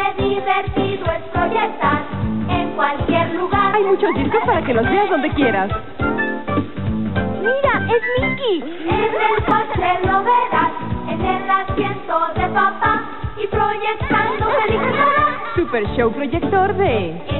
Qué divertido es proyectar en cualquier lugar. Hay muchos discos para que los veas donde quieras. ¡Mira! ¡Es Mickey! En el coche lo verás, en el asiento de papá y proyectando películas. Super Show Proyector de...